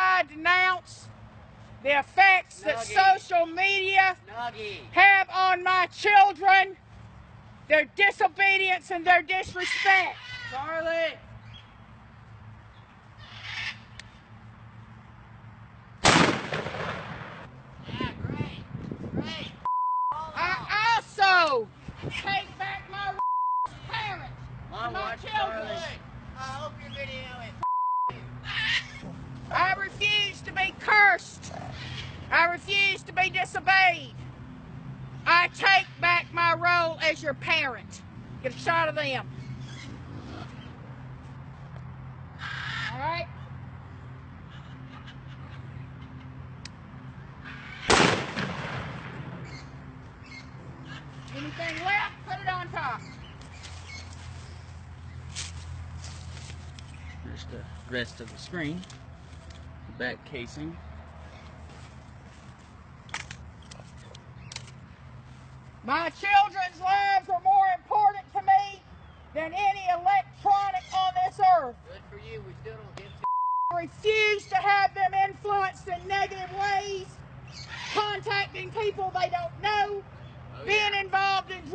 hereby denounce the effects that social media Nuggie. have on my children, their disobedience and their disrespect. Charlie. Yeah, great. Great. I also take back my parents, Mom, my children. Charlie. I hope your video is. I refuse cursed. I refuse to be disobeyed. I take back my role as your parent. Get a shot of them. All right? Anything left, put it on top. There's the rest of the screen. The back casing. My children's lives are more important to me than any electronic on this earth. Good for you. We still don't give I refuse to have them influenced in negative ways, contacting people they don't know, Oh, being yeah. involved in